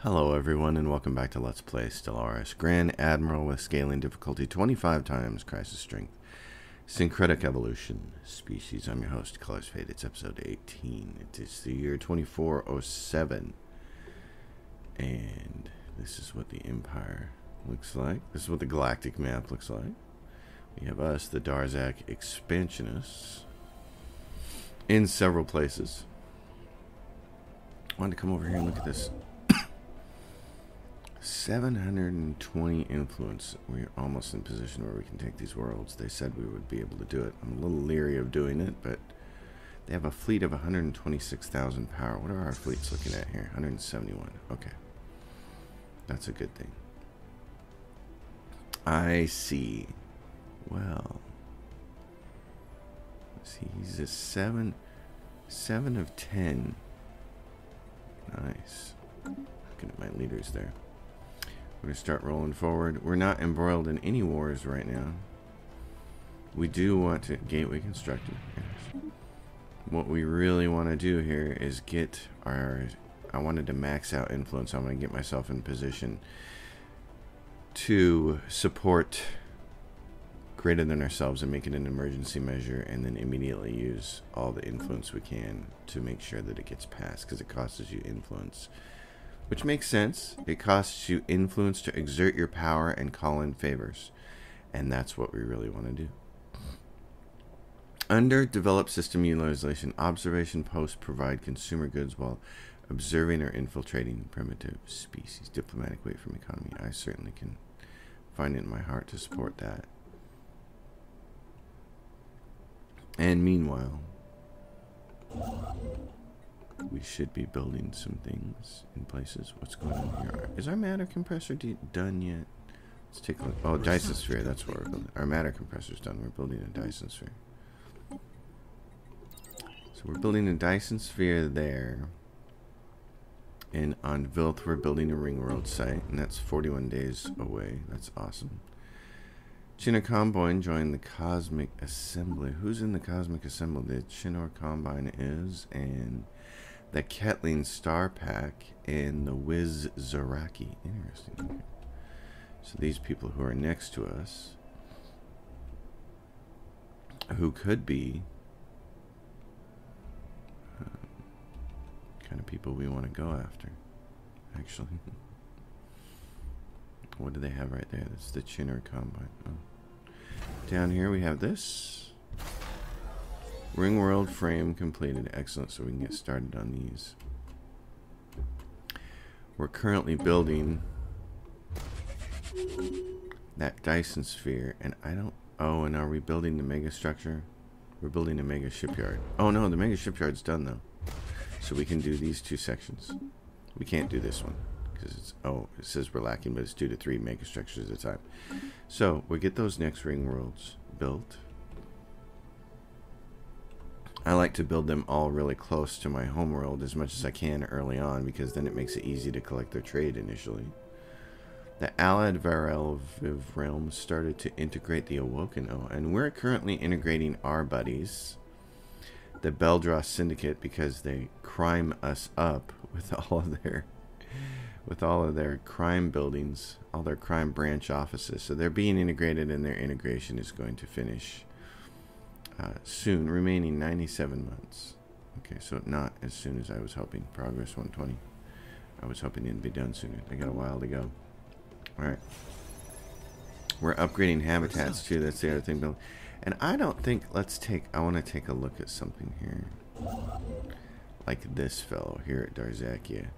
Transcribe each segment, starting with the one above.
Hello everyone and welcome back to Let's Play Stellaris. Grand Admiral with scaling difficulty 25 times, crisis strength. Syncretic evolution species. I'm your host, Colors Fade. It's episode 18. It is the year 2407. And this is what the Empire looks like. This is what the galactic map looks like. We have us, the Darzak expansionists, in several places. I wanted to come over here and look at this 720 influence. We're almost in position where we can take these worlds. They said we would be able to do it. I'm a little leery of doing it, but they have a fleet of 126,000 power. What are our fleets looking at here? 171. Okay. That's a good thing. I see. Well. see, he's a 7 7 of 10. Nice. Looking at my leaders there. We're going to start rolling forward. We're not embroiled in any wars right now. We do want to... Gateway constructed. Yes. What we really want to do here is get our... I wanted to max out influence. I'm going to get myself in position to support greater than ourselves and make it an emergency measure and then immediately use all the influence we can to make sure that it gets passed because it costs you influence which makes sense. It costs you influence to exert your power and call in favors. And that's what we really want to do. Under developed system utilization, observation posts provide consumer goods while observing or infiltrating primitive species. Diplomatic weight from economy. I certainly can find it in my heart to support that. And meanwhile, we should be building some things in places. What's going on here? Is our matter compressor done yet? Let's take a look. Oh, Dyson sphere. That's what we're building. Our matter compressor's done. We're building a Dyson sphere. So we're building a Dyson sphere there. And on Vilth, we're building a ring world site, and that's 41 days away. That's awesome. Chinnor Combine joined the Cosmic Assembly. Who's in the Cosmic Assembly? The Chinnor Combine is, and the Ketling Star Pack, and the Wiz Zaraki. Interesting. So these people who are next to us, who could be uh, kind of people we want to go after, actually. what do they have right there? That's the Chinnor Combine. Oh. Down here we have this. Ring world frame completed. Excellent. So we can get started on these. We're currently building that Dyson sphere. And I don't... Oh, and are we building the mega structure? We're building a mega shipyard. Oh, no. The mega shipyard's done, though. So we can do these two sections. We can't do this one. Because it's... Oh, it says we're lacking, but it's two to three mega structures at a time. So, we get those next ring worlds built. I like to build them all really close to my homeworld as much as I can early on because then it makes it easy to collect their trade initially. The Allied Varel realm started to integrate the Awoken O, and we're currently integrating our buddies, the Beldross Syndicate, because they crime us up with all of their with all of their crime buildings, all their crime branch offices. So they're being integrated and their integration is going to finish uh, soon, remaining 97 months. Okay, so not as soon as I was hoping. Progress 120. I was hoping it'd be done sooner. They got a while to go. Alright. We're upgrading habitats too. That's the other thing. And I don't think, let's take, I want to take a look at something here. Like this fellow here at Darzakia.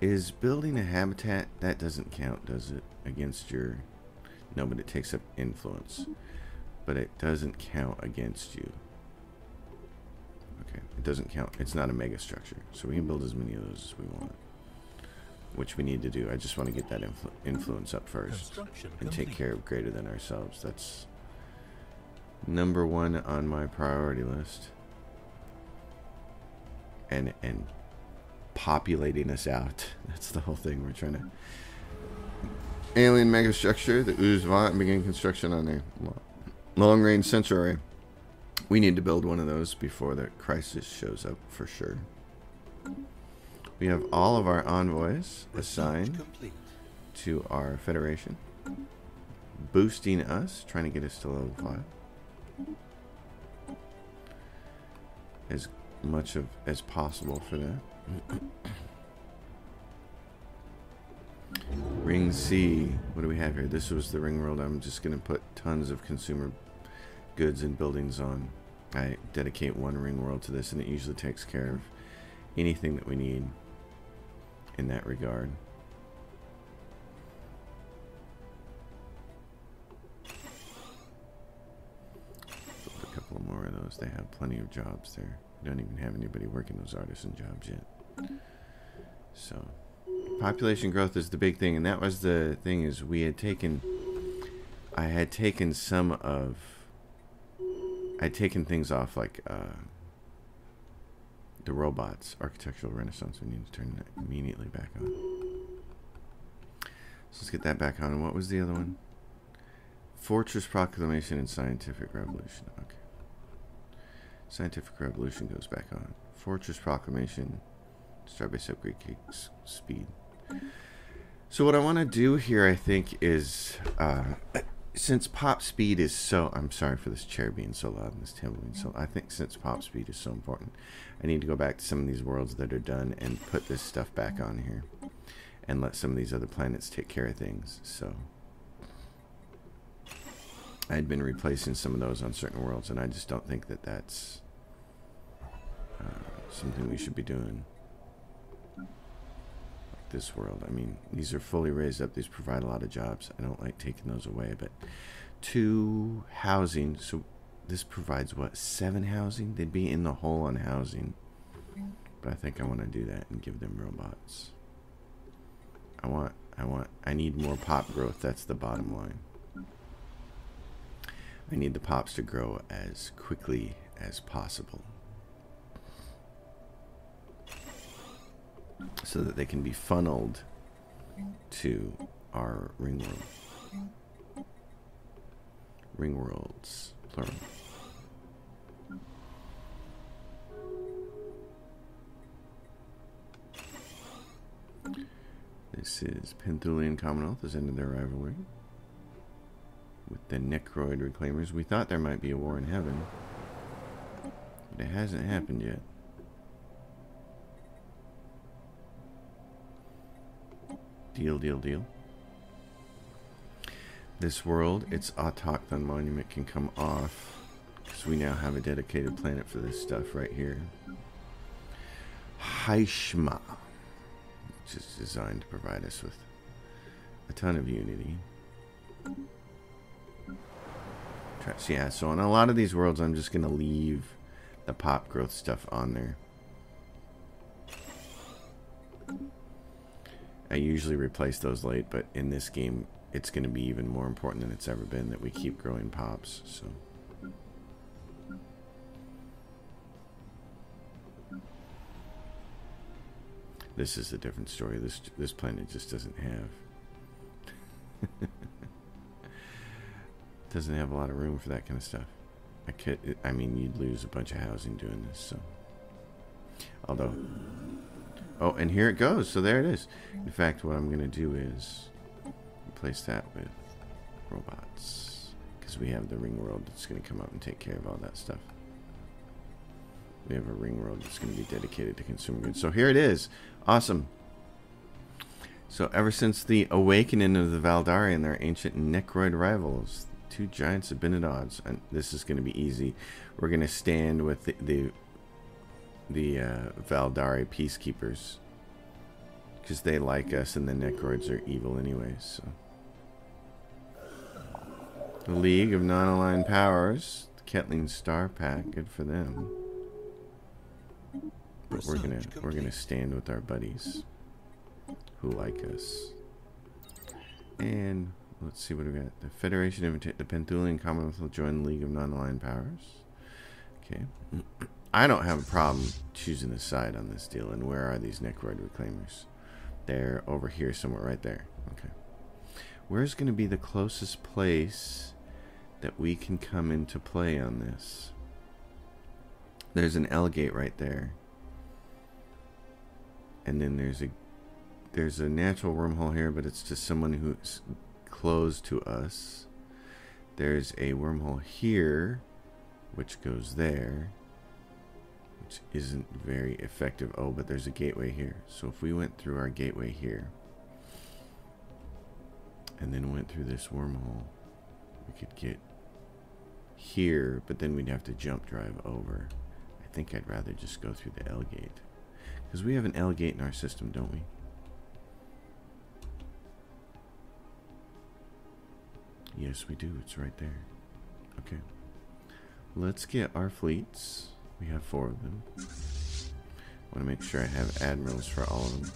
Is building a habitat, that doesn't count, does it? Against your, no, but it takes up influence but it doesn't count against you. Okay, it doesn't count. It's not a mega structure, so we can build as many of those as we want. Which we need to do. I just want to get that influ influence up first and take care of greater than ourselves. That's number one on my priority list. And and populating us out. That's the whole thing. We're trying to alien megastructure, the Ooze and begin construction on a Long range sensor array. We need to build one of those before the crisis shows up for sure. We have all of our envoys assigned to our Federation. Boosting us, trying to get us to level 5. As much of as possible for that. Ring C. What do we have here? This was the ring world. I'm just going to put tons of consumer goods and buildings on. I dedicate one ring world to this, and it usually takes care of anything that we need in that regard. a couple more of those. They have plenty of jobs there. We don't even have anybody working those artisan jobs yet. So, population growth is the big thing, and that was the thing is we had taken, I had taken some of, I'd taken things off like uh, the robots, architectural renaissance. We need to turn that immediately back on. So let's get that back on. And what was the other one? Fortress Proclamation and Scientific Revolution. Okay. Scientific Revolution goes back on. Fortress Proclamation. Starbase upgrade kicks speed. So what I want to do here, I think, is uh, since pop speed is so. I'm sorry for this chair being so loud and this table being so. I think since pop speed is so important, I need to go back to some of these worlds that are done and put this stuff back on here, and let some of these other planets take care of things. So. I had been replacing some of those on certain worlds, and I just don't think that that's uh, something we should be doing. This world. I mean, these are fully raised up. These provide a lot of jobs. I don't like taking those away, but two housing. So this provides what seven housing? They'd be in the hole on housing, but I think I want to do that and give them robots. I want. I want. I need more pop growth. That's the bottom line. I need the pops to grow as quickly as possible so that they can be funneled to our ring world. Ring worlds, plural. This is Penthulian Commonwealth has ended their rivalry with the Necroid Reclaimers. We thought there might be a war in heaven, but it hasn't happened yet. Deal, deal, deal. This world, its autochthon monument can come off because we now have a dedicated planet for this stuff right here. Haishma, which is designed to provide us with a ton of unity yeah, so on a lot of these worlds, I'm just going to leave the pop growth stuff on there. I usually replace those late, but in this game, it's going to be even more important than it's ever been that we keep growing pops, so... This is a different story. This this planet just doesn't have doesn't have a lot of room for that kind of stuff. I could, I mean, you'd lose a bunch of housing doing this. So, although, oh, and here it goes. So there it is. In fact, what I'm going to do is replace that with robots because we have the ring world that's going to come up and take care of all that stuff. We have a ring world that's going to be dedicated to consumer goods. So here it is. Awesome. So ever since the awakening of the Valdari and their ancient Necroid rivals, two giants have been at odds, and this is going to be easy. We're going to stand with the the, the uh, Valdari peacekeepers because they like us, and the Necroids are evil anyways. So. The League of Non-Aligned Powers, the Ketling Star Pack, good for them. But we're gonna we're gonna stand with our buddies who like us. And Let's see what we got. The Federation of the Penthulian Commonwealth will join the League of Non-Aligned Powers. Okay. I don't have a problem choosing the side on this deal. And where are these Necroid Reclaimers? They're over here somewhere, right there. Okay. Where's going to be the closest place that we can come into play on this? There's an L gate right there. And then there's a there's a natural wormhole here, but it's just someone who's close to us. There's a wormhole here, which goes there, isn't very effective. Oh, but there's a gateway here. So if we went through our gateway here, and then went through this wormhole, we could get here, but then we'd have to jump drive over. I think I'd rather just go through the L gate. Because we have an L gate in our system, don't we? Yes, we do. It's right there. Okay. Let's get our fleets. We have four of them. I want to make sure I have admirals for all of them.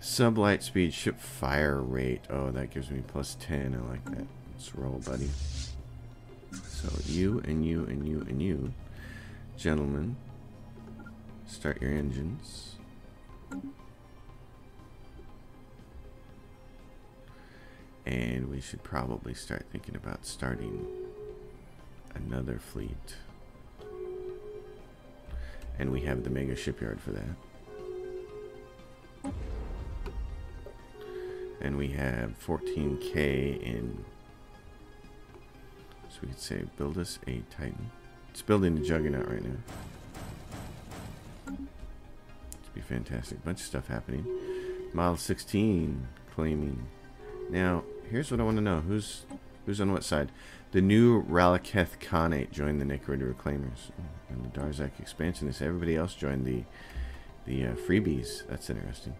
Sublight speed, ship fire rate. Oh, that gives me plus 10. I like that. Let's roll, buddy. So you and you and you and you, gentlemen, start your engines. And we should probably start thinking about starting another fleet. And we have the mega shipyard for that. And we have 14k in. So we could say, build us a Titan. It's building a Juggernaut right now. It's be fantastic. Bunch of stuff happening. Model 16 claiming. Now, here's what I want to know. Who's who's on what side? The new Ralaketh Khanate joined the Necroid Reclaimers. And the Darzak expansionists. Everybody else joined the the uh, freebies. That's interesting.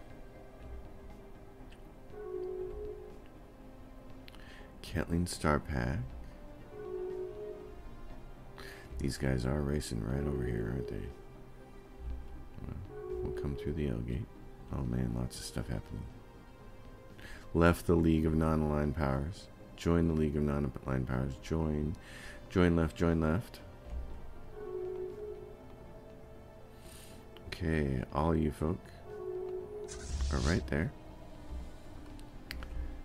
Ketling Star Pack. These guys are racing right over here, aren't they? We'll come through the L gate. Oh man, lots of stuff happening. Left the League of Non-Aligned Powers. Join the League of Non-Aligned Powers. Join. Join left, join left. Okay, all you folk are right there.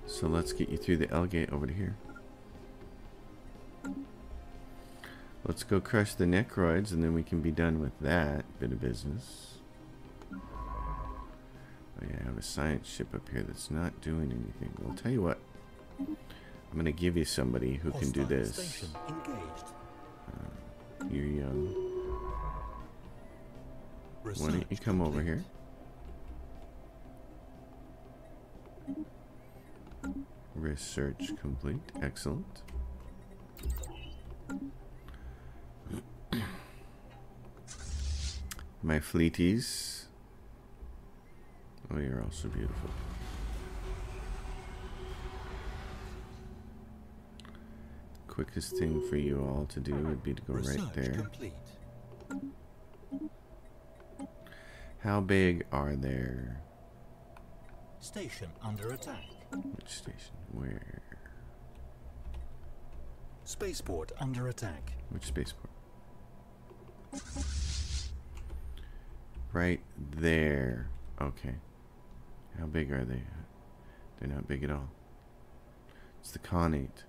So let's get you through the L gate over to here. Let's go crush the Necroids and then we can be done with that bit of business. Oh yeah, I have a science ship up here that's not doing anything. Well, I'll tell you what. I'm going to give you somebody who can do this. Uh, you're young. Why don't you come over here? Research complete. Excellent. My fleeties. Oh, you're also beautiful. Quickest thing for you all to do would be to go Research right there. Complete. How big are there? Station under attack. Which station? Where? Spaceport under attack. Which spaceport? Right there. Okay. How big are they? They're not big at all. It's the Khanate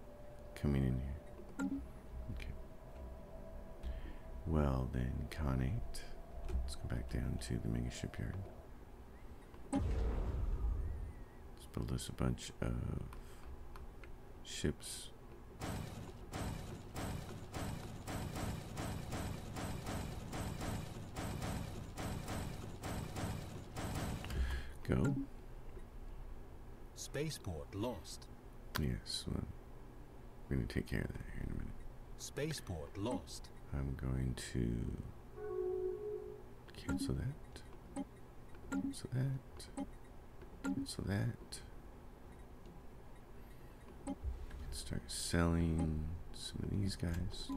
coming in here. Okay. Well then, Khanate. Let's go back down to the mega shipyard. Let's build us a bunch of ships. Go. Spaceport lost. Yes, well, we're going to take care of that here in a minute. Spaceport lost. I'm going to cancel that. Cancel that. Cancel that. Start selling some of these guys.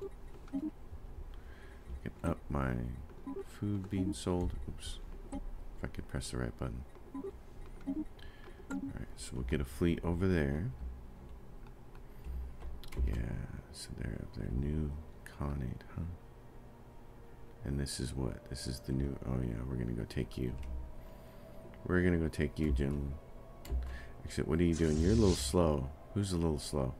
Get up my food being sold. Oops. If I could press the right button. So we'll get a fleet over there. Yeah, so they're up there. New Khanate, huh? And this is what? This is the new... Oh yeah, we're gonna go take you. We're gonna go take you, gentlemen. Actually, what are you doing? You're a little slow. Who's a little slow?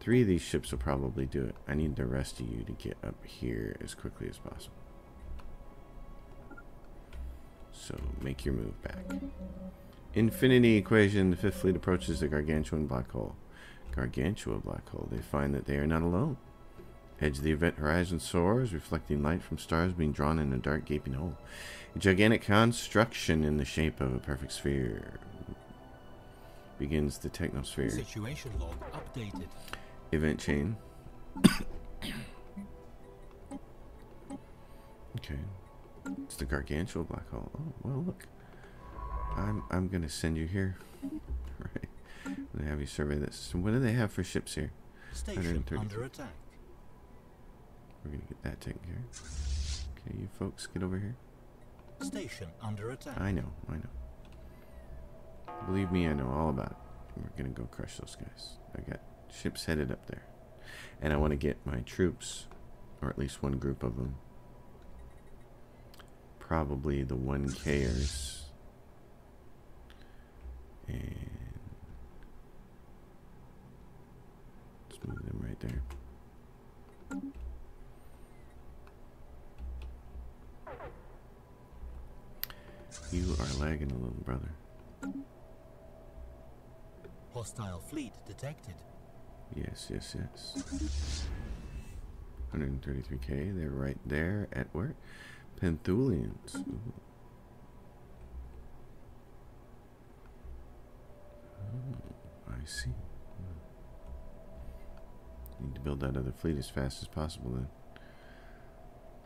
Three of these ships will probably do it. I need the rest of you to get up here as quickly as possible. So make your move back. Infinity equation. The fifth fleet approaches the gargantuan black hole. Gargantua black hole. They find that they are not alone. Edge of the event horizon soars, reflecting light from stars being drawn in a dark gaping hole. A gigantic construction in the shape of a perfect sphere begins the technosphere. Situation log updated. Event chain. okay. It's the gargantuan black hole. Oh, well, look. I'm I'm gonna send you here. right. They have you survey this. What do they have for ships here? Station under attack. We're gonna get that taken care of. Okay, you folks get over here. Station under attack. I know, I know. Believe me, I know all about it. We're gonna go crush those guys. I got ships headed up there. And I want to get my troops, or at least one group of them. Probably the 1Kers. And. Let's move them right there. You are lagging a little, brother. Hostile fleet detected. Yes, yes, yes. 133k. They're right there at where? Penthulians. Ooh. I see. Need to build that other fleet as fast as possible then.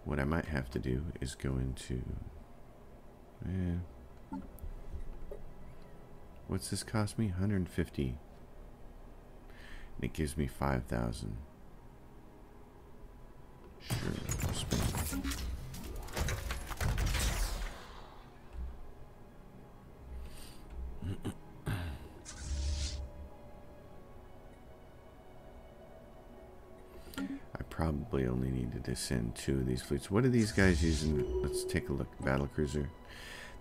What I might have to do is go into. Yeah. What's this cost me? 150. And it gives me 5,000. Sure, to send two of these fleets. What are these guys using? Let's take a look. Battle cruiser.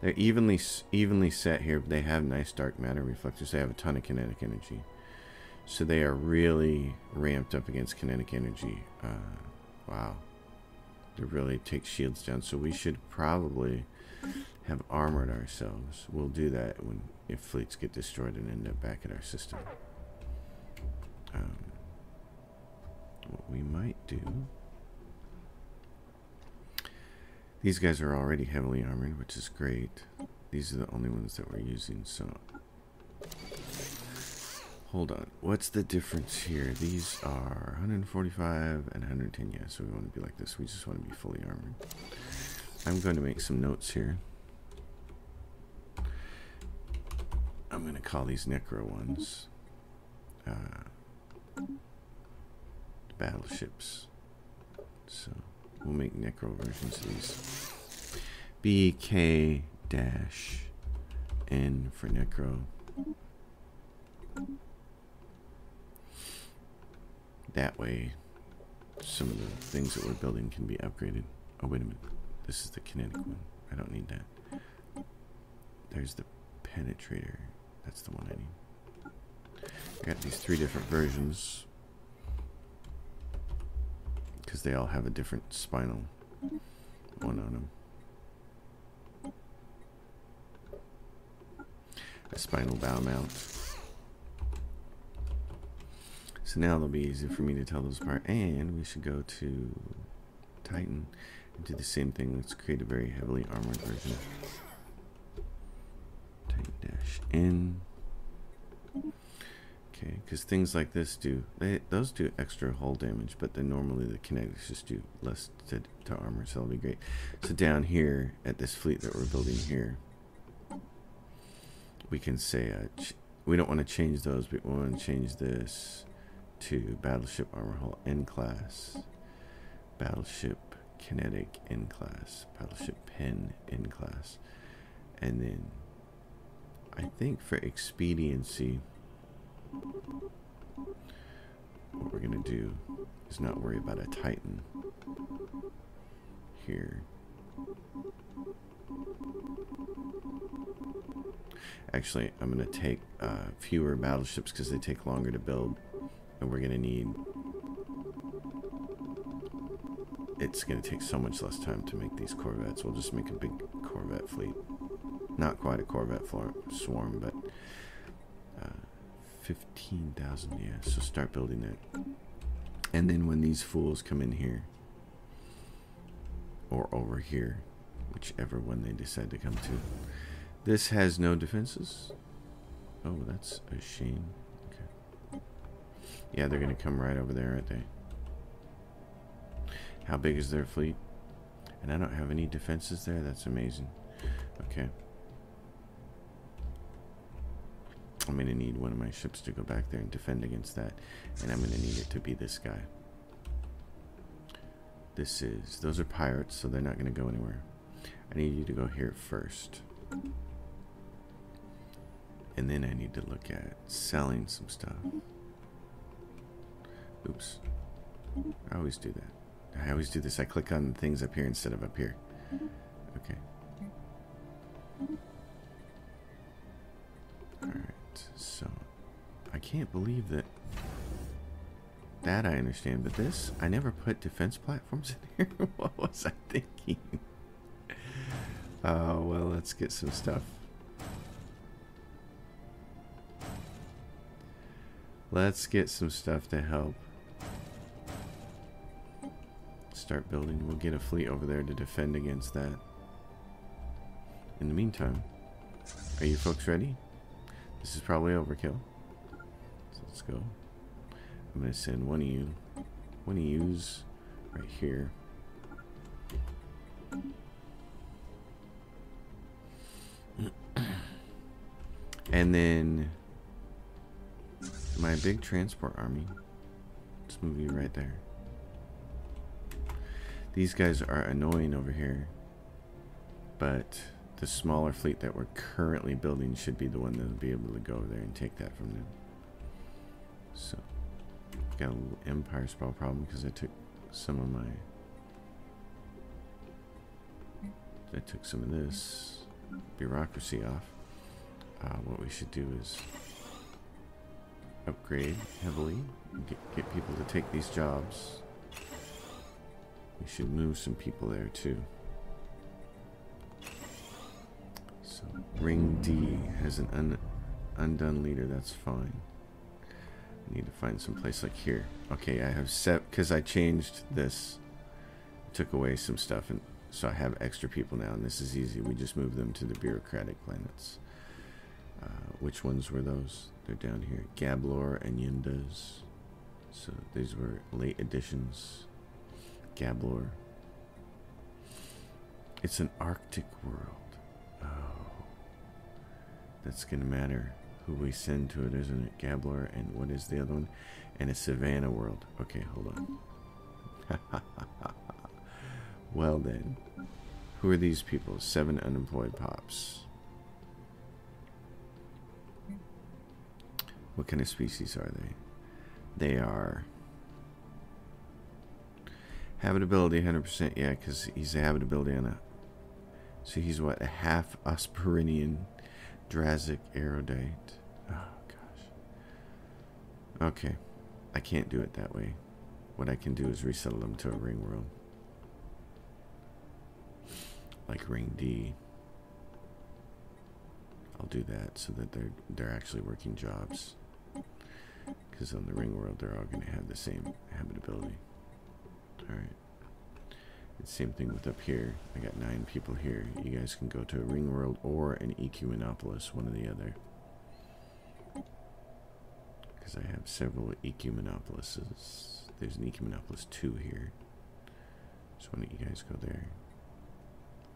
They're evenly evenly set here. But they have nice dark matter deflectors. They have a ton of kinetic energy, so they are really ramped up against kinetic energy. Uh, wow, they really take shields down. So we should probably have armored ourselves. We'll do that when if fleets get destroyed and end up back at our system. Um, what we might do. These guys are already heavily armored, which is great. These are the only ones that we're using, so. Hold on. What's the difference here? These are 145 and 110. Yeah, so we want to be like this. We just want to be fully armored. I'm going to make some notes here. I'm going to call these Necro ones. Uh, battleships. So we'll make Necro versions of these. BK dash N for Necro. That way, some of the things that we're building can be upgraded. Oh, wait a minute. This is the kinetic one. I don't need that. There's the penetrator. That's the one I need. I got these three different versions because they all have a different spinal one on them. A spinal bow mount. So now it'll be easy for me to tell those apart. And we should go to Titan and do the same thing. Let's create a very heavily armored version. Titan dash. Okay, because things like this do they those do extra hull damage, but then normally the kinetics just do less to, to armor, so that'll be great. So down here at this fleet that we're building here, we can say uh, we don't want to change those, but we want to change this to battleship armor hull N class, battleship kinetic N class, battleship pen N class, and then I think for expediency what we're going to do is not worry about a Titan here. Actually, I'm going to take uh, fewer battleships because they take longer to build, and we're going to need. It's going to take so much less time to make these corvettes. We'll just make a big corvette fleet. Not quite a Corvette swarm, but 15,000, yeah. So start building that. And then when these fools come in here, or over here, whichever one they decide to come to, this has no defenses. Oh, that's a shame. Okay. Yeah, they're going to come right over there, aren't they? How big is their fleet? And I don't have any defenses there. That's amazing. Okay. I'm going to need one of my ships to go back there and defend against that. And I'm going to need it to be this guy. This is... Those are pirates, so they're not going to go anywhere. I need you to go here first. And then I need to look at selling some stuff. Oops. I always do that. I always do this. I click on things up here instead of up here. Okay. So I can't believe that that I understand, but this I never put defense platforms in here. what was I thinking? Oh well let's get some stuff. Let's get some stuff to help. Start building. We'll get a fleet over there to defend against that. In the meantime, are you folks ready? This is probably overkill. So let's go. I'm to send one of you, one of yous right here. and then my big transport army. Let's move you right there. These guys are annoying over here, but the smaller fleet that we're currently building should be the one that'll be able to go over there and take that from them. So, got a little empire sprawl problem because I took some of my. I took some of this bureaucracy off. Uh, what we should do is upgrade heavily, get, get people to take these jobs. We should move some people there too. Ring D has an un, undone leader. That's fine. I need to find some place like here. Okay, I have set because I changed this. Took away some stuff, and so I have extra people now. And this is easy. We just move them to the bureaucratic planets. Uh, which ones were those? They're down here. Gablor and Yundas. So these were late additions. Gablor. It's an Arctic world. Oh. That's going to matter who we send to it, isn't it? Gablor and what is the other one? And a Savannah world. Okay, hold on. well then. Who are these people? Seven unemployed pops. What kind of species are they? They are habitability 100%. Yeah, because he's a habitability on a. So he's what a half Osperinian Drazic Erudite. Oh gosh. Okay, I can't do it that way. What I can do is resettle them to a ring world, like ring D. I'll do that so that they're they're actually working jobs. Because on the ring world, they're all going to have the same habitability. Alright. Same thing with up here. I got nine people here. You guys can go to a ring world or an Ecumenopolis, one or the other. Because I have several Ecumenopolises. There's an Ecumenopolis 2 here. So why don't you guys go there?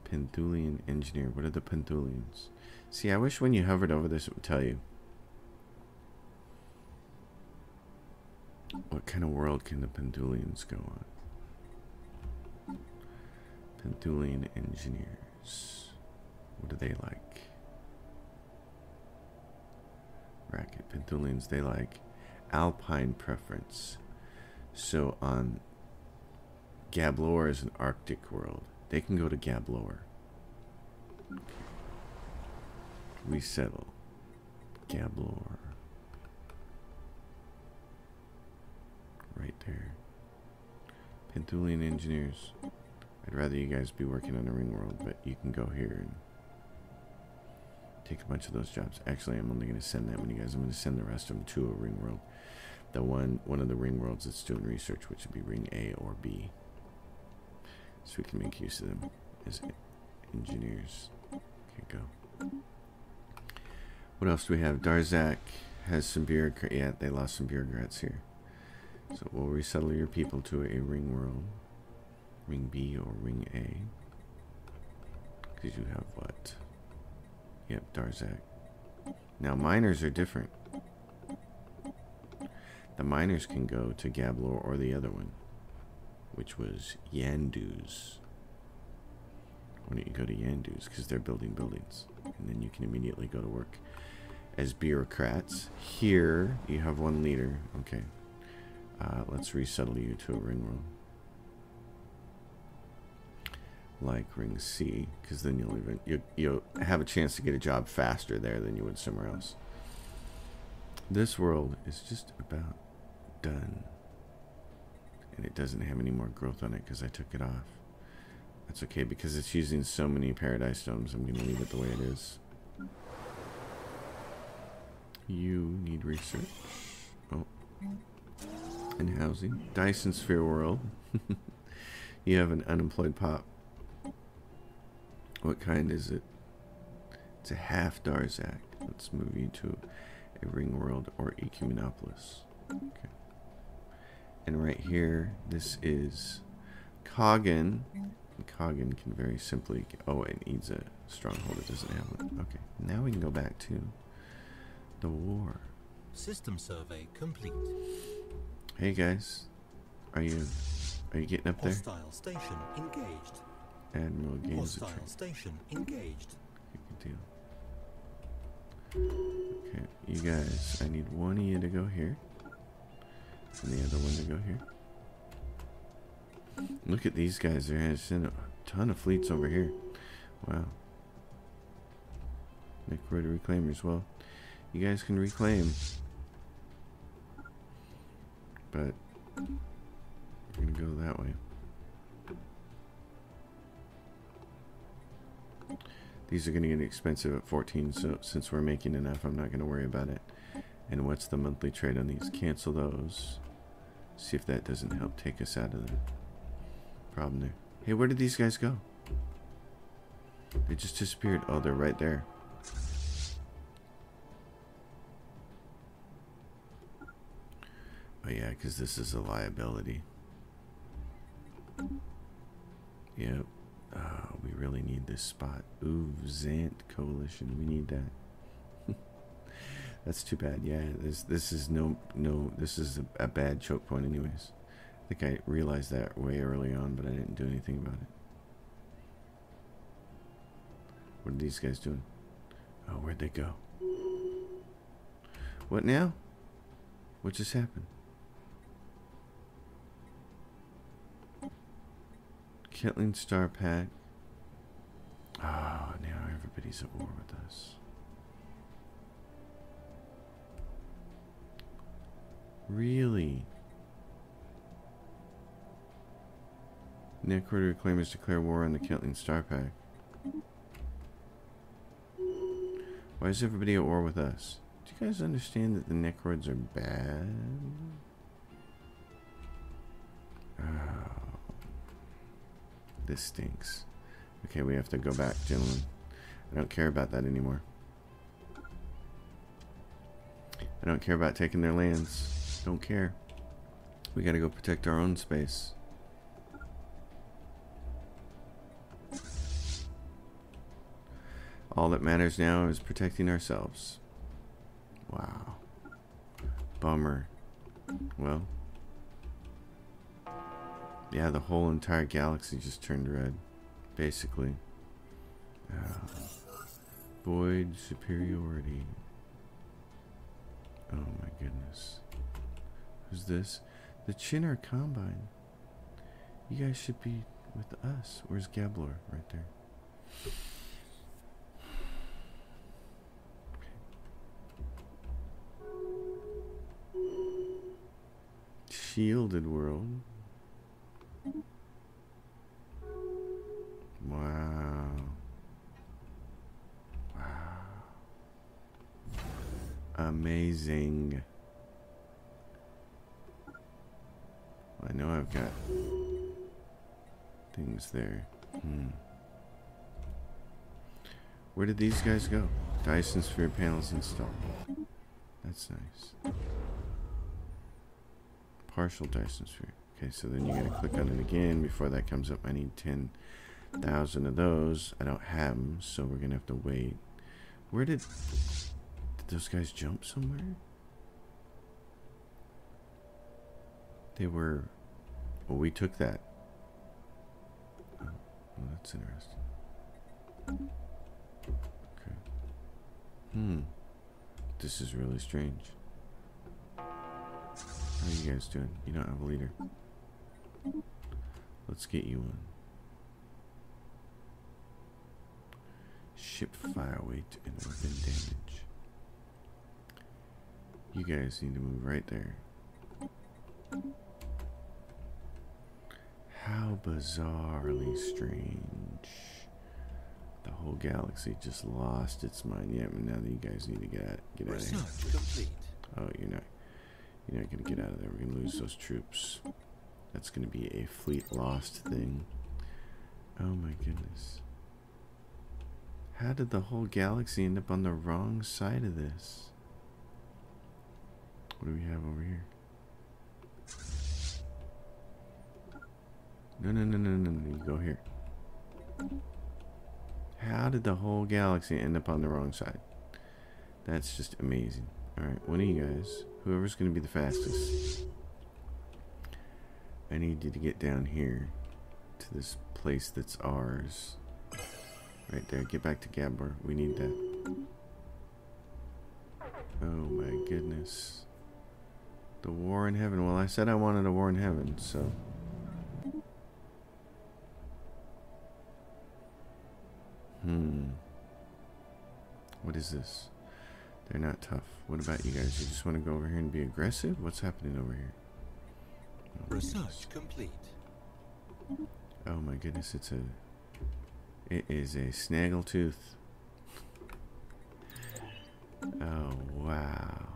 Penthulian Engineer. What are the Penthulians? See, I wish when you hovered over this it would tell you. What kind of world can the Penthulians go on? Penthulian engineers. What do they like? Racket. Penthulians, they like alpine preference. So on Gablor is an Arctic world. They can go to Gablor. We settle. Gablor. right there. Penthulian engineers. I'd rather you guys be working on the ring world, but you can go here and take a bunch of those jobs. Actually, I'm only going to send that one, you guys. I'm going to send the rest of them to a ring world. The one, one of the ring worlds that's doing research, which would be ring A or B. So we can make use of them as engineers. Okay, go. What else do we have? Darzak has some bureaucrats. Yeah, they lost some bureaucrats here. So we'll resettle your people to a ring world. Ring B or ring A. Because you have what? Yep, Darzak. Now, miners are different. The miners can go to Gablor or the other one, which was Yanduz. Why don't you go to Yanduz? Because they're building buildings. And then you can immediately go to work as bureaucrats. Here, you have one leader. Okay. Uh, let's resettle you to a ring world. Like ring C, because then you'll even you you'll have a chance to get a job faster there than you would somewhere else. This world is just about done, and it doesn't have any more growth on it because I took it off. That's okay because it's using so many paradise stones. I'm gonna leave it the way it is. You need research. Oh. And housing. Dyson Sphere World. you have an unemployed pop. What kind is it? It's a half Darzak. Let's move you to a Ring World or Ecumenopolis. Okay. And right here, this is Coggin. Coggin can very simply. Oh, it needs a stronghold. It doesn't have one. Okay. Now we can go back to the war. System survey complete. Hey guys, are you are you getting up there? Hostile station engaged. Admiral gains a Hostile train. station engaged. Good deal. Okay, you guys, I need one of you to go here, and the other one to go here. Look at these guys. They're sent a ton of fleets over here. Wow. Necroid reclaimers. Well, you guys can reclaim. But we're gonna go that way. These are gonna get expensive at 14, so since we're making enough, I'm not gonna worry about it. And what's the monthly trade on these? Cancel those. See if that doesn't help take us out of the problem there. Hey, where did these guys go? They just disappeared. Oh, they're right there. Oh yeah, because this is a liability. Yep. Oh, we really need this spot. Ooh, Zant Coalition. We need that. That's too bad. Yeah, this this is no no. This is a, a bad choke point, anyways. I think I realized that way early on, but I didn't do anything about it. What are these guys doing? Oh, where'd they go? What now? What just happened? Kitling Star Pack. Oh, now everybody's at war with us. Really? Necroid Reclaimers declare war on the Kitling Star Pack. Why is everybody at war with us? Do you guys understand that the Necroids are bad? Oh. This stinks. Okay, we have to go back, gentlemen. I don't care about that anymore. I don't care about taking their lands. Don't care. We gotta go protect our own space. All that matters now is protecting ourselves. Wow. Bummer. Well. Yeah, the whole entire galaxy just turned red. Basically. Uh, void superiority. Oh my goodness. Who's this? The Chinnar Combine. You guys should be with us. Where's Gablor? Right there. Shielded world. Wow. Wow. amazing. I know I've got things there. Hmm. Where did these guys go? Dyson sphere panels installed. That's nice. Partial Dyson sphere. Okay, so then you gotta click on it again before that comes up. I need 10,000 of those. I don't have them, so we're gonna have to wait. Where did, did those guys jump somewhere? They were. Well, we took that. Oh, well, that's interesting. Okay. Hmm. This is really strange. How are you guys doing? You don't have a leader. Let's get you one. Ship fire rate and weapon damage. You guys need to move right there. How bizarrely strange. The whole galaxy just lost its mind. Yeah, but now that you guys need to get out, get out of here. Complete. Oh, you're not. You're not gonna get out of there. We're gonna lose those troops. That's gonna be a fleet lost thing. Oh my goodness. How did the whole galaxy end up on the wrong side of this? What do we have over here? No, no, no, no, no, no. You go here. How did the whole galaxy end up on the wrong side? That's just amazing. Alright, one of you guys, whoever's going to be the fastest, I need you to get down here to this place that's ours. Right there. Get back to Gabor. We need that. Oh my goodness. The war in heaven. Well, I said I wanted a war in heaven, so. Hmm. What is this? They're not tough. What about you guys? You just want to go over here and be aggressive? What's happening over here? Research complete. Oh my goodness, it's a. It is a snaggletooth. Oh wow.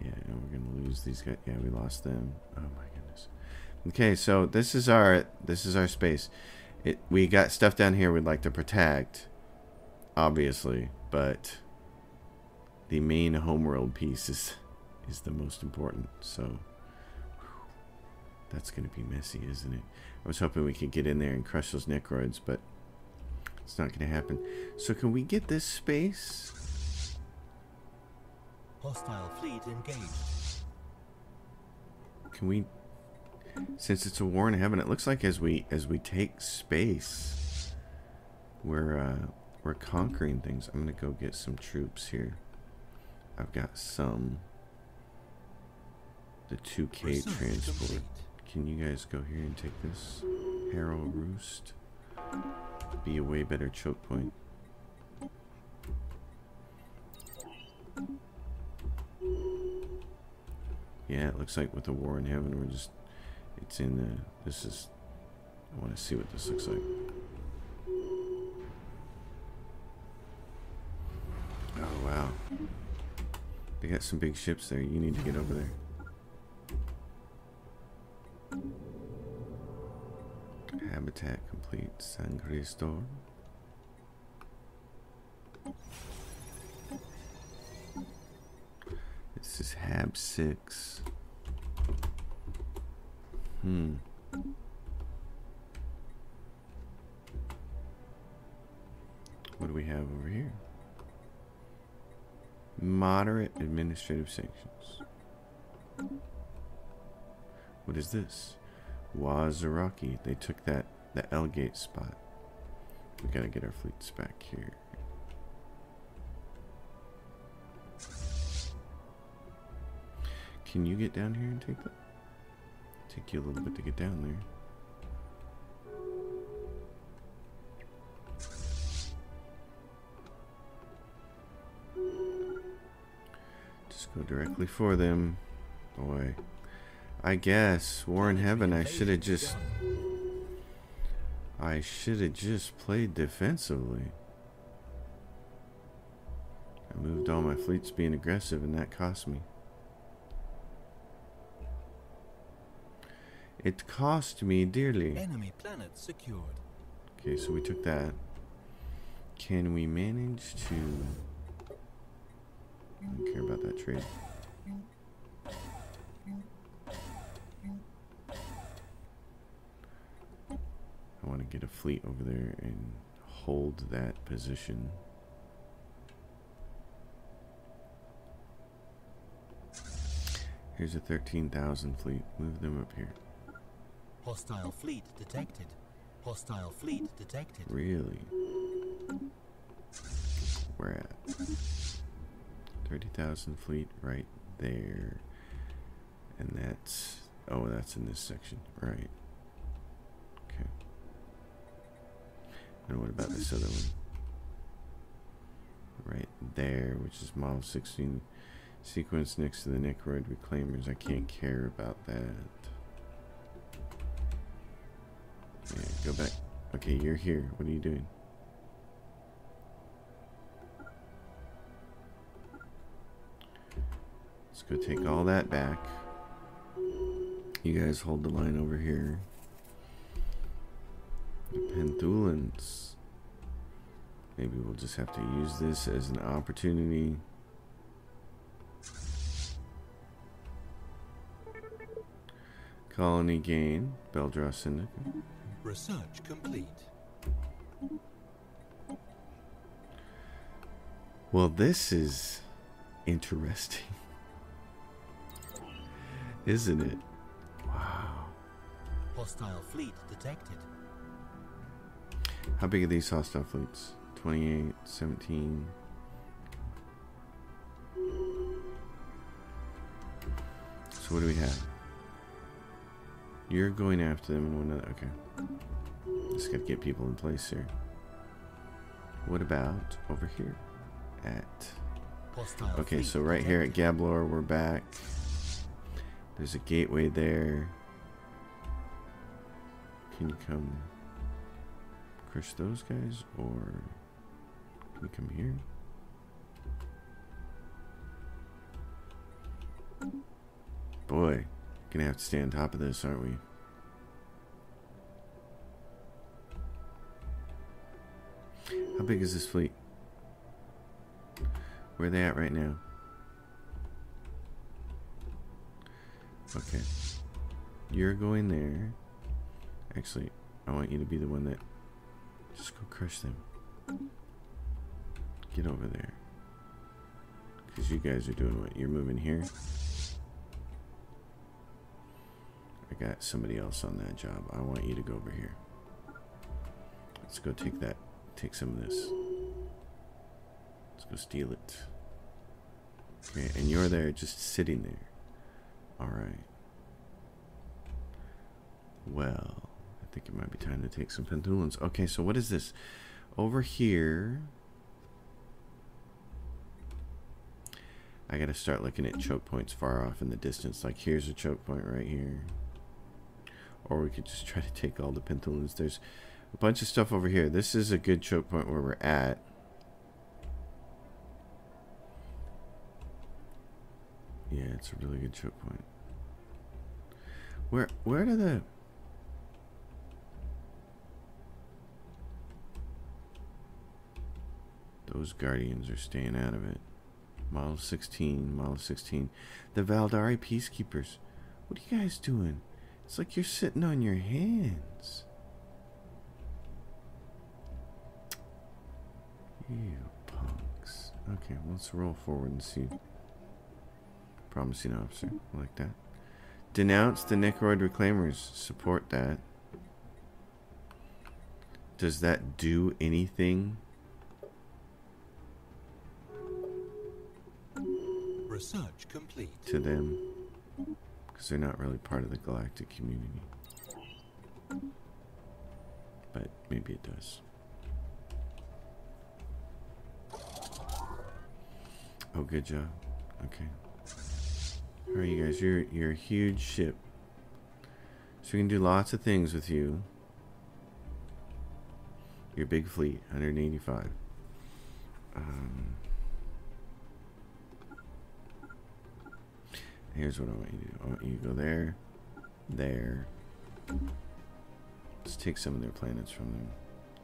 Yeah, and we're gonna lose these guys. Yeah, we lost them. Oh my goodness. Okay, so this is our this is our space. It we got stuff down here we'd like to protect, obviously, but the main homeworld piece is is the most important. So that's going to be messy, isn't it? I was hoping we could get in there and crush those necroids, but it's not going to happen. So can we get this space? Hostile fleet engaged. Can we? Since it's a war in heaven, it looks like as we as we take space, we're uh, we're conquering things. I'm gonna go get some troops here. I've got some. The 2K Research transport. Can you guys go here and take this? Harrow Roost. Be a way better choke point. Yeah, it looks like with the war in heaven, we're just. It's in the. This is. I want to see what this looks like. Oh, wow. They got some big ships there. You need to get over there. Habitat complete. Sangre Storm. This is Hab 6. Hmm. What do we have over here? Moderate administrative sanctions. What is this? Waziraki. They took that the Elgate spot. We gotta get our fleets back here. Can you get down here and take that? Take you a little bit to get down there. Just go directly for them. Boy. I guess. War in Heaven, I should have just. I should have just played defensively. I moved all my fleets being aggressive, and that cost me. It cost me dearly. Enemy planet secured. Okay, so we took that. Can we manage to... I don't care about that trade. I want to get a fleet over there and hold that position. Here's a 13,000 fleet. Move them up here. Hostile fleet detected. Hostile fleet detected. Really? Where at? 30,000 fleet right there. And that's. Oh, that's in this section. Right. And what about this other one? Right there, which is model 16 sequence next to the Necroid Reclaimers. I can't care about that. Yeah, go back. Okay, you're here. What are you doing? Let's go take all that back. You guys hold the line over here. The Maybe we'll just have to use this as an opportunity. Colony gain, Beldross Syndicate. Research complete. Well, this is interesting. Isn't it? Wow. Hostile fleet detected. How big are these hostile fleets? 28, 17. So what do we have? You're going after them and one other. Okay. Just gotta get people in place here. What about over here? At. Okay, so right here at. Gablor, we're back. There's a gateway there. Can you come crush those guys, or can you come here? Boy, gonna have to stay on top of this, aren't we? How big is this fleet? Where are they at right now? Okay. You're going there. Actually, I want you to be the one that. Just go crush them. Get over there. Because you guys are doing what? You're moving here? I got somebody else on that job. I want you to go over here. Let's go take that. Take some of this. Let's go steal it. Okay, and you're there just sitting there. Alright. Well, I think it might be time to take some Pentulans. Okay, so what is this? Over here. I gotta start looking at choke points far off in the distance. Like here's a choke point right here. Or we could just try to take all the Pentulans. There's a bunch of stuff over here. This is a good choke point where we're at. Yeah, it's a really good choke point. Where where do the Those guardians are staying out of it. Model 16, Model 16. The Valdari Peacekeepers. What are you guys doing? It's like you're sitting on your hands. You punks. Okay, let's roll forward and see. Promising officer. I like that. Denounce the Necroid Reclaimers. Support that. Does that do anything? Research complete. to them because they're not really part of the galactic community. But maybe it does. Oh, good job. Okay. All right, you guys, you're you're a huge ship, so we can do lots of things with you. Your big fleet, 185. Um, Here's what I want you to do. I want you to go there, there. Let's take some of their planets from them.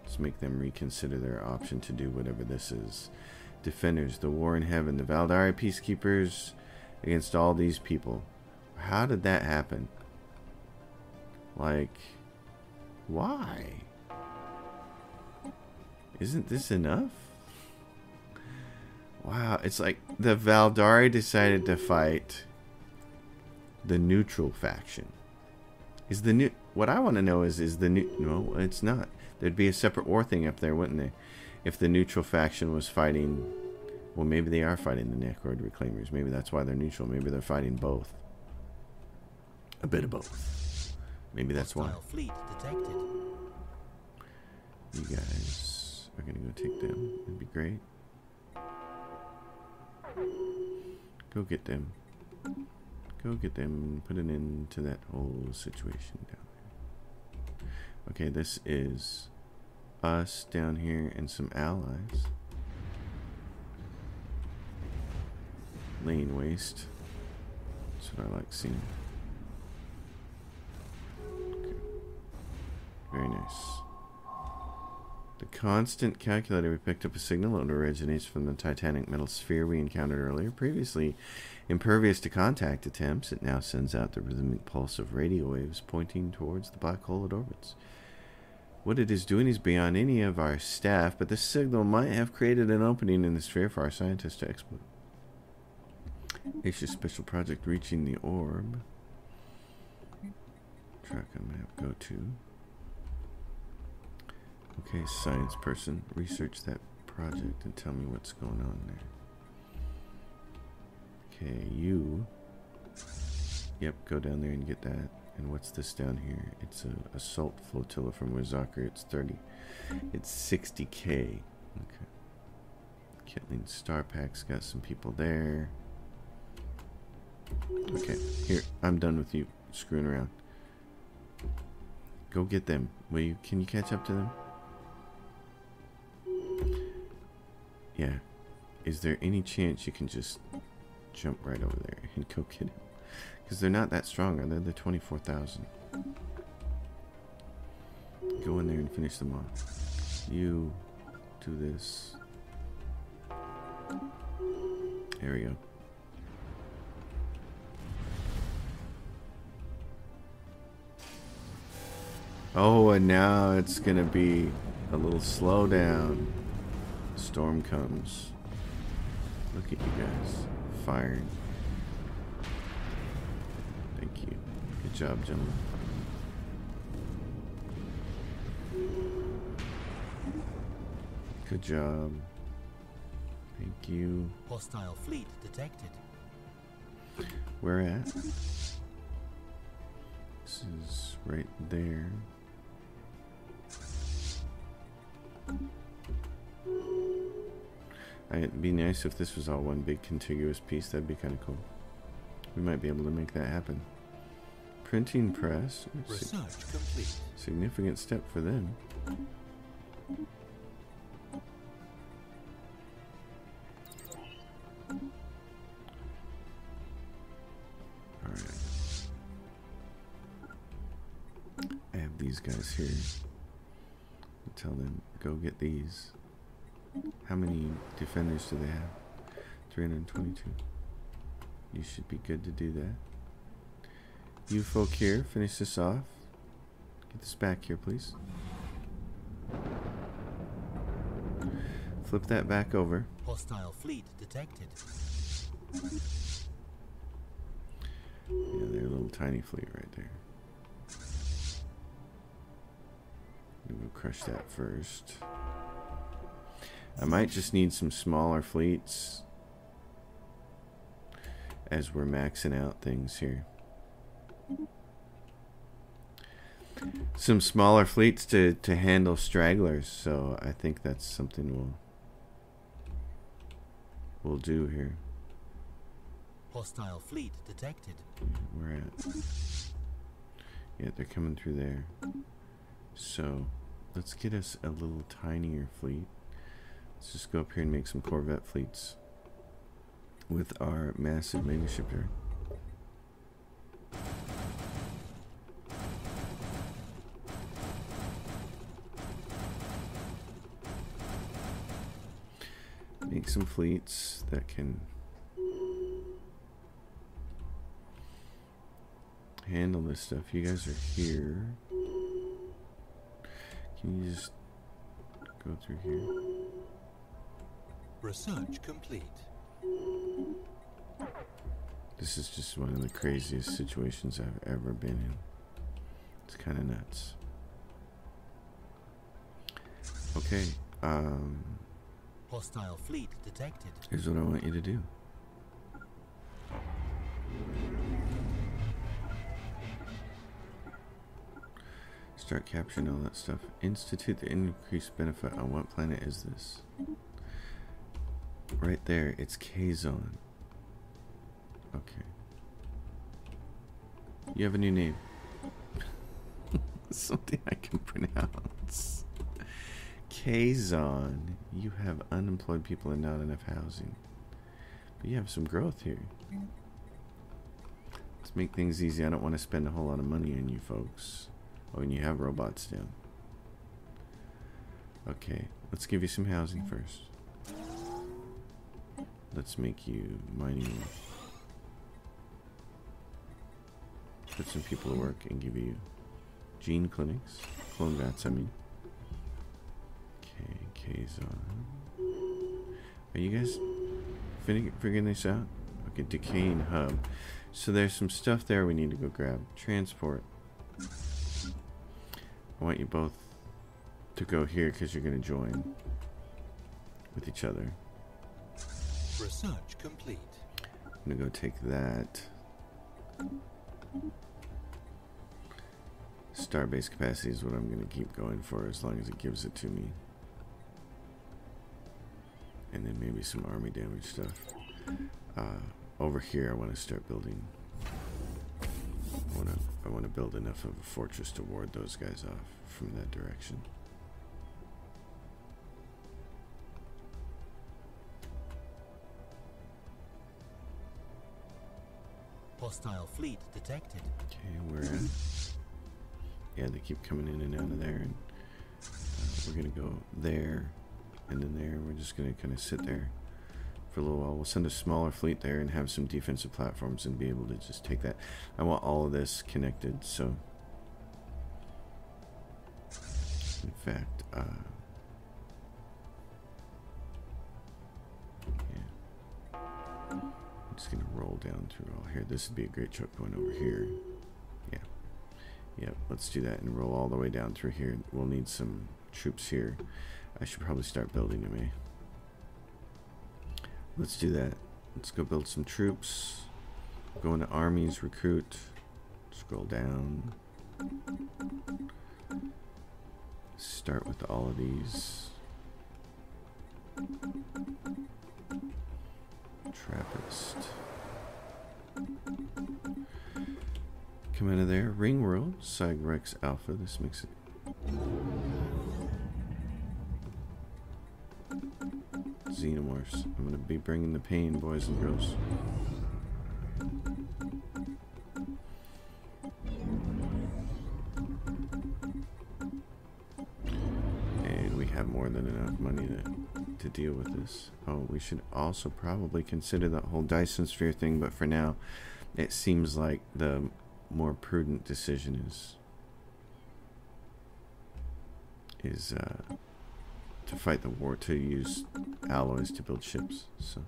Let's make them reconsider their option to do whatever this is. Defenders, the war in heaven, the Valdari peacekeepers against all these people. How did that happen? Like, why? Isn't this enough? Wow, it's like the Valdari decided to fight the neutral faction. Is the new what I want to know is is the new no, it's not. There'd be a separate war thing up there, wouldn't there? If the neutral faction was fighting well maybe they are fighting the Necroid reclaimers. Maybe that's why they're neutral. Maybe they're fighting both. A bit of both. Maybe that's why. Hostile fleet detected. You guys are gonna go take them. It'd be great. Go get them. Go get them and put an end to that whole situation down there. Okay, this is us down here and some allies. Lane waste. That's what I like seeing. Okay. Very nice. The constant calculator we picked up a signal that originates from the titanic metal sphere we encountered earlier. Previously impervious to contact attempts, it now sends out the rhythmic pulse of radio waves pointing towards the black hole it orbits. What it is doing is beyond any of our staff, but this signal might have created an opening in the sphere for our scientists to exploit. Asia Special Project reaching the orb. Track a map, go to. Okay, science person, research that project and tell me what's going on there. Okay, you. Yep, go down there and get that. And what's this down here? It's a assault flotilla from Wizakir. It's 30. It's 60k. Okay. Kitling Star Pack's got some people there. Okay, here. I'm done with you screwing around. Go get them. Will you? Can you catch up to them? Yeah. Is there any chance you can just jump right over there and go get him? Because they're not that strong, are they? They're 24,000. Go in there and finish them off. You do this. There we go. Oh, and now it's gonna be a little slowdown. Storm comes. Look at you guys firing. Thank you. Good job, gentlemen. Good job. Thank you. Hostile fleet detected. Where at? This is right there. It'd be nice if this was all one big contiguous piece. That'd be kind of cool. We might be able to make that happen. Printing press. Sig- significant step for them. Alright. I have these guys here. Tell them, go get these. How many defenders do they have? 322. You should be good to do that. You folk here, finish this off. Get this back here, please. Flip that back over. Hostile fleet detected. Yeah, they're a little tiny fleet right there. We'll crush that first. I might just need some smaller fleets as we're maxing out things here. Some smaller fleets to, to handle stragglers, so I think that's something we'll we'll do here. Hostile fleet detected. Where at? Yeah, they're coming through there. So, let's get us a little tinier fleet. Let's just go up here and make some Corvette fleets with our massive mega here Make some fleets that can handle this stuff. You guys are here. Can you just go through here? Research complete. This is just one of the craziest situations I've ever been in. It's kind of nuts. Okay, um, Hostile fleet detected. here's what I want you to do. Start capturing all that stuff. Institute the increased benefit. On what planet is this? Right there. It's K-Zone. Okay. You have a new name. Something I can pronounce. Kazon. You have unemployed people and not enough housing. But you have some growth here. Let's make things easy. I don't want to spend a whole lot of money on you folks. Oh, and you have robots down. Okay, let's give you some housing first. Let's make you mining. Put some people to work and give you gene clinics. Clone vats, I mean. Okay, K's on. Are you guys figuring figuring this out? Okay, decaying hub. So there's some stuff there we need to go grab. Transport. I want you both to go here because you're going to join with each other. Research complete. I'm to go take that. Starbase capacity is what I'm to keep going for as long as it gives it to me. And then maybe some army damage stuff. Uh, over here, I want to start building. I want to. I want to build enough of a fortress to ward those guys off from that direction. Hostile fleet detected. Okay, we're at. Yeah, they keep coming in and out of there, and uh, we're gonna go there, and then there. We're just gonna kind of sit there for a little while. We'll send a smaller fleet there and have some defensive platforms and be able to just take that. I want all of this connected, so. In fact, uh, roll down through all here. This would be a great truck going over here. Yeah. Yep, let's do that and roll all the way down through here. We'll need some troops here. I should probably start building them, eh? Let's do that. Let's go build some troops. Go into armies, recruit. Scroll down. Start with all of these. Trappist. Come out of there. Ring World, Cygrex Alpha. This makes it. Xenomorphs. I'm gonna be bringing the pain, boys and girls. And we have more than enough money to, to deal with this. Oh, we should also probably consider that whole Dyson Sphere thing, but for now, it seems like the more prudent decision is is uh, to fight the war to use alloys to build ships. So.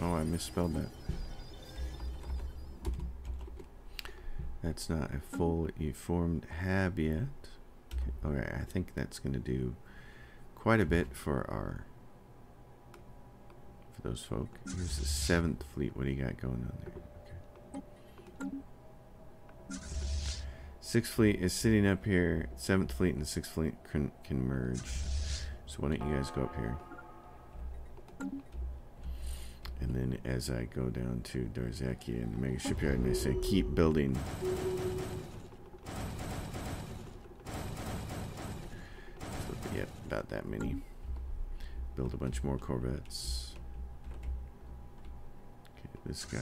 Oh, I misspelled that. That's not a fully formed hab yet. Okay I think that's going to do quite a bit for our those folk. Here's the seventh fleet. What do you got going on there? Okay. Sixth fleet is sitting up here. Seventh fleet and the sixth fleet can, can merge. So why don't you guys go up here? And then as I go down to Darzakia and the mega shipyard, and they say keep building. So, yep, about that many. Build a bunch more corvettes. This guy.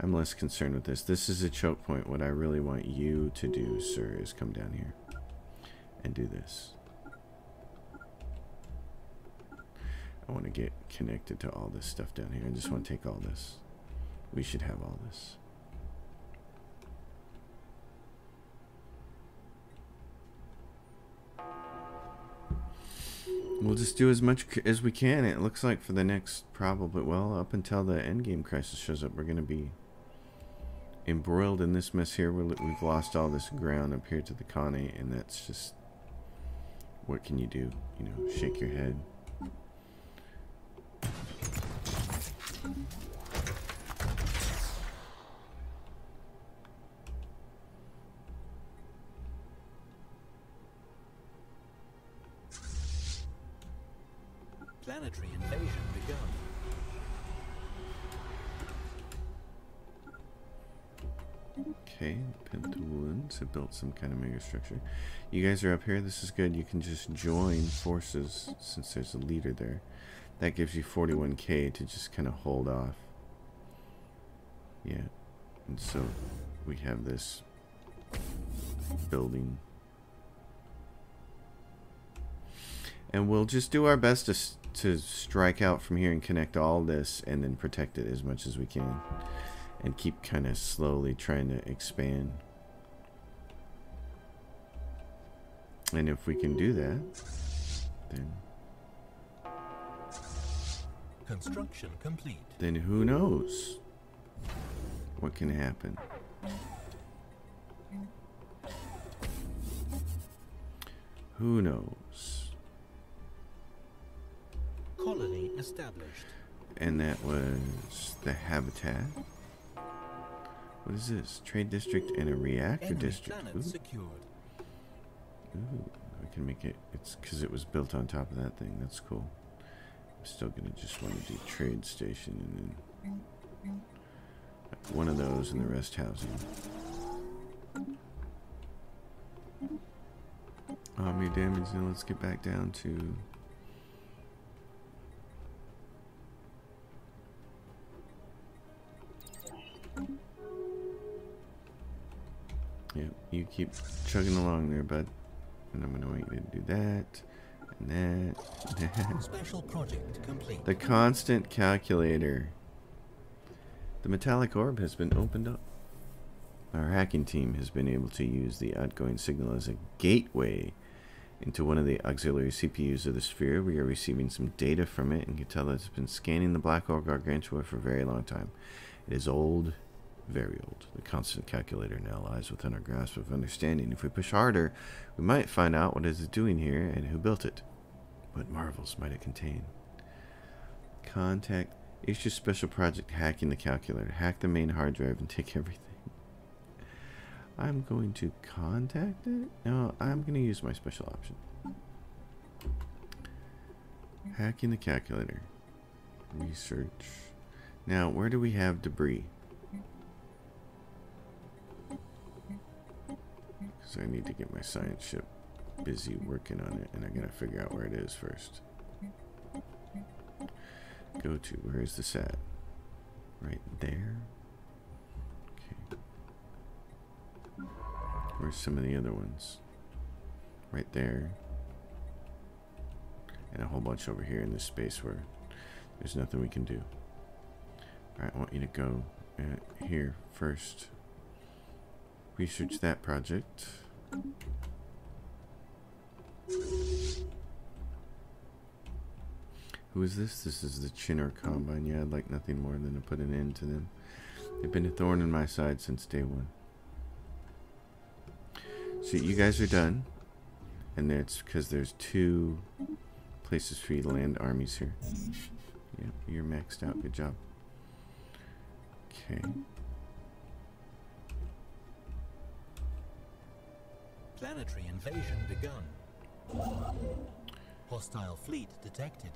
I'm less concerned with this. This is a choke point. What I really want you to do, sir, is come down here and do this. I want to get connected to all this stuff down here. I just want to take all this. We should have all this. We'll just do as much as we can. It looks like for the next probably well up until the endgame crisis shows up, we're gonna be embroiled in this mess here. We're, we've lost all this ground up here to the Kane, and that's just what can you do? You know, shake your head. Some kind of mega structure. You guys are up here. This is good. You can just join forces since there's a leader there. That gives you 41k to just kind of hold off. Yeah. And so we have this building. And we'll just do our best to, to strike out from here and connect all this and then protect it as much as we can and keep kind of slowly trying to expand. And if we can do that, then Construction complete. then who knows what can happen. Who knows? Colony established. And that was the habitat. What is this? Trade district and a reactor Enemy district. Ooh. can make it. It's because it was built on top of that thing. That's cool. I'm still gonna just want to do trade station and then one of those and the rest housing. Army damage. Now let's get back down to. Yeah, you keep chugging along there, bud. And I'm gonna want you to do that, and that, that. Special project complete. The constant calculator. The metallic orb has been opened up. Our hacking team has been able to use the outgoing signal as a gateway into one of the auxiliary CPUs of the sphere. We are receiving some data from it and can tell that it's been scanning the black hole gargantua for a very long time. It is old, very old. The constant calculator now lies within our grasp of understanding. If we push harder, we might find out what it is doing here and who built it. What marvels might it contain? Contact issue special project hacking the calculator. Hack the main hard drive and take everything. I'm going to contact it. No, I'm going to use my special option. Hacking the calculator. Research. Now, where do we have debris? Because I need to get my science ship busy working on it, and I gotta figure out where it is first. Go to, where is this at? Right there? Okay. Where's some of the other ones? Right there. And a whole bunch over here in this space where there's nothing we can do. Alright, I want you to go uh, here first. Research that project. Who is this? This is the Chinner Combine. Yeah, I'd like nothing more than to put an end to them. They've been a thorn in my side since day one. So you guys are done. And it's because there's two places for you to land armies here. Yep, you're maxed out. Good job. Okay. Planetary invasion begun. Hostile fleet detected.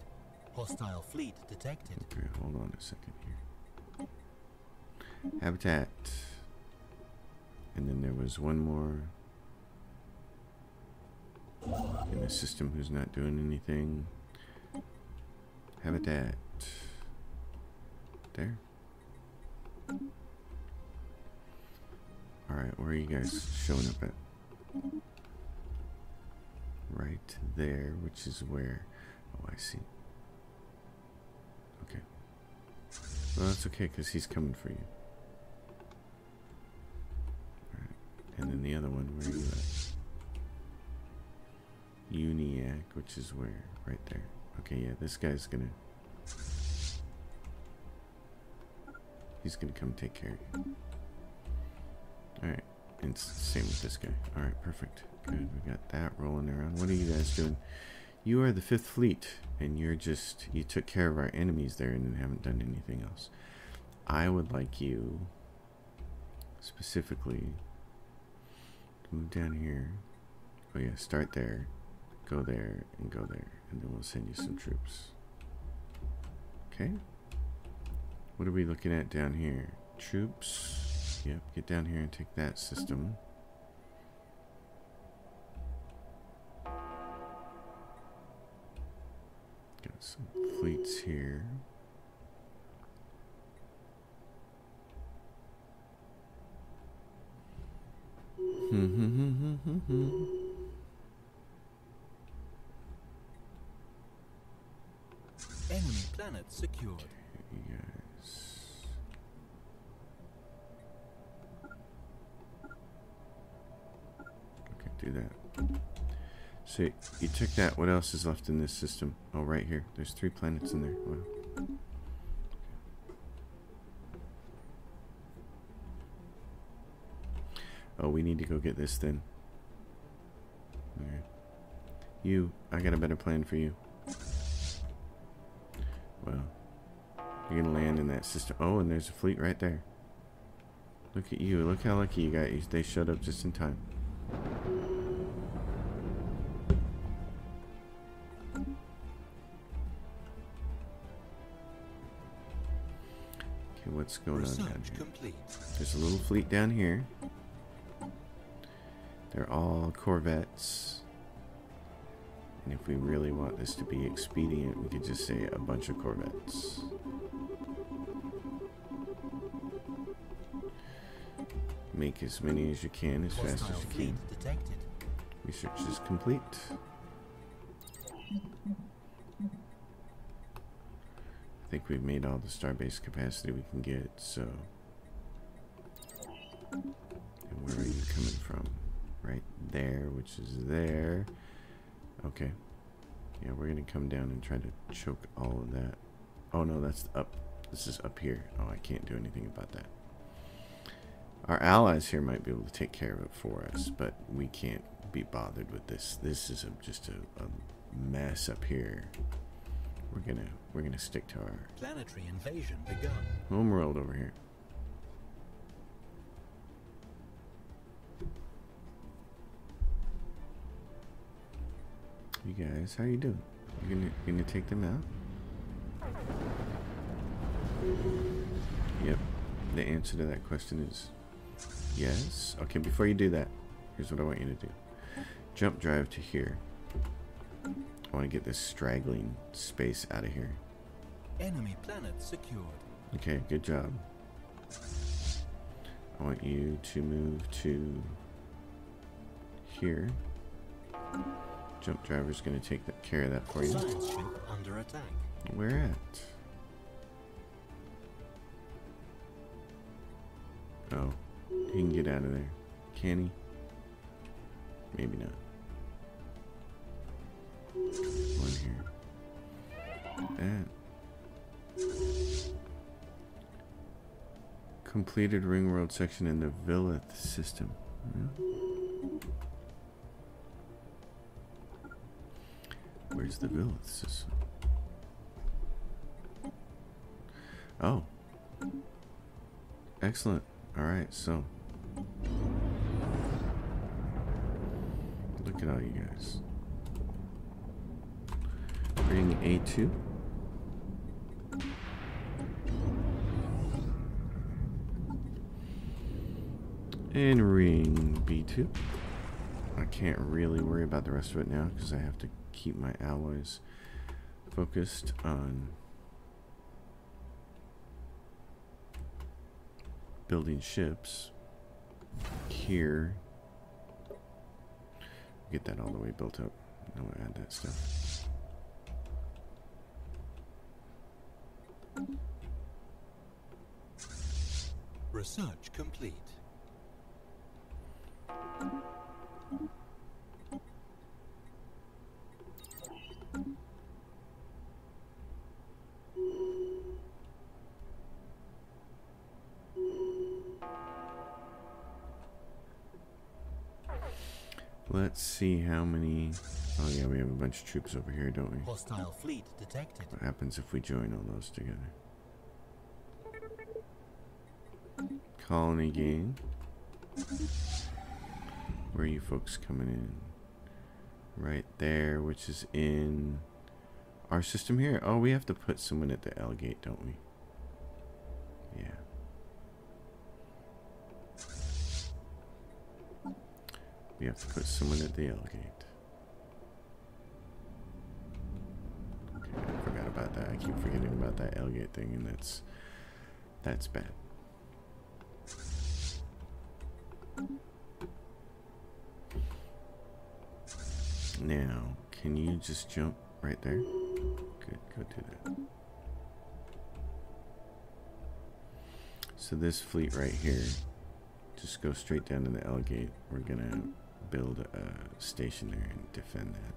Hostile fleet detected. Okay, hold on a second here. Habitat. And then there was one more in the system who's not doing anything. Habitat. There. Alright, where are you guys showing up at? Right there, which is where. Oh, I see. Okay. Well, that's okay, because he's coming for you. Alright. And then the other one, where you at? Uniac, which is where? Right there. Okay, yeah, this guy's gonna. He's gonna come take care of you. Alright, and same with this guy. Alright, perfect. Good, we got that rolling around. What are you guys doing? You are the Fifth Fleet, and you're just. You took care of our enemies there and haven't done anything else. I would like you specifically to move down here. Oh, yeah, start there, go there, and go there, and then we'll send you some troops. Okay? What are we looking at down here? Troops. Yep, get down here and take that system. Got some fleets here. Enemy planet secured. Okay, do that. So you took that. What else is left in this system? Oh, right here. There's three planets in there. Wow. Oh, we need to go get this then. Alright. You, I got a better plan for you. Well, you're gonna land in that system. Oh, and there's a fleet right there. Look at you. Look how lucky you got. They showed up just in time. What's going on down here? complete. There's a little fleet down here. They're all Corvettes. And if we really want this to be expedient, we could just say a bunch of Corvettes. Make as many as you can as fast as you can. detected. Research is complete. I think we've made all the starbase capacity we can get, so. And where are you coming from? Right there, which is there. Okay. Yeah, we're gonna come down and try to choke all of that. Oh no, that's up. This is up here. Oh, I can't do anything about that. Our allies here might be able to take care of it for us, but we can't be bothered with this. This is a, just a, a mess up here. We're gonna we're gonna stick to our Planetary invasion begun. homeworld over here. You guys, how you doing? You gonna you gonna take them out? Yep. The answer to that question is yes. Okay, before you do that, here's what I want you to do. Jump drive to here. I want to get this straggling space out of here. Enemy planet secured. Okay, good job. I want you to move to here. Jump driver's going to take that, care of that for you. Science ship under attack. Where at? Oh, he can get out of there. Can he? Maybe not. One here. That. Completed ring world section in the Villith system. Where's the Villith system? Oh. Excellent. Alright, so. Look at all you guys. Ring A2. And ring B2. I can't really worry about the rest of it now because I have to keep my alloys focused on building ships. here. Get that all the way built up. I'll add that stuff. Research complete. Let's see how many. Oh, yeah, we have a bunch of troops over here, don't we? Hostile fleet detected. What happens if we join all those together? Colony game. Where are you folks coming in? Right there, which is in our system here. Oh, we have to put someone at the L gate, don't we? Yeah. We have to put someone at the L gate. Okay, I forgot about that. I keep forgetting about that L gate thing, and that's that's bad. Now, can you just jump right there? Good, go do that. So this fleet right here, just go straight down to the L gate. We're gonna build a station there and defend that.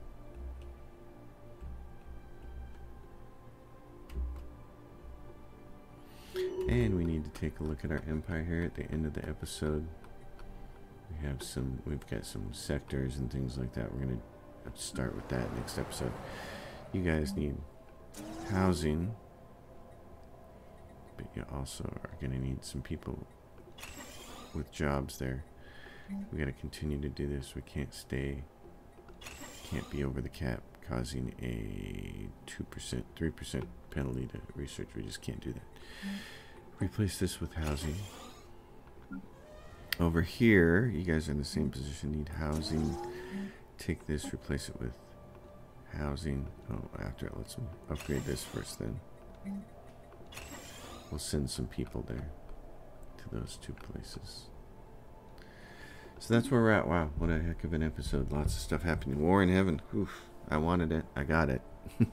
And we need to take a look at our empire here at the end of the episode. We have some, we've got some sectors and things like that. We're gonna to start with that next episode. You guys need housing, but you also are gonna need some people with jobs there. We gotta continue to do this. We can't stay, can't be over the cap, causing a 2%, 3% penalty to research. We just can't do that. Replace this with housing. Over here, you guys are in the same position, need housing. Take this, replace it with housing. Oh, after it, let's upgrade this first then. We'll send some people there to those two places. So that's where we're at. Wow, what a heck of an episode. Lots of stuff happening. War in heaven. Oof, I wanted it. I got it.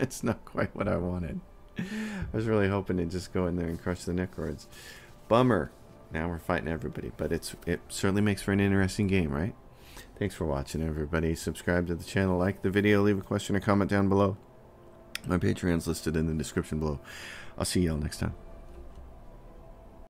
it's not quite what I wanted. I was really hoping to just go in there and crush the Necroids. Bummer. Now we're fighting everybody, but it's it certainly makes for an interesting game, right? Thanks for watching, everybody. Subscribe to the channel, like the video, leave a question or comment down below. My Patreon's listed in the description below. I'll see y'all next time.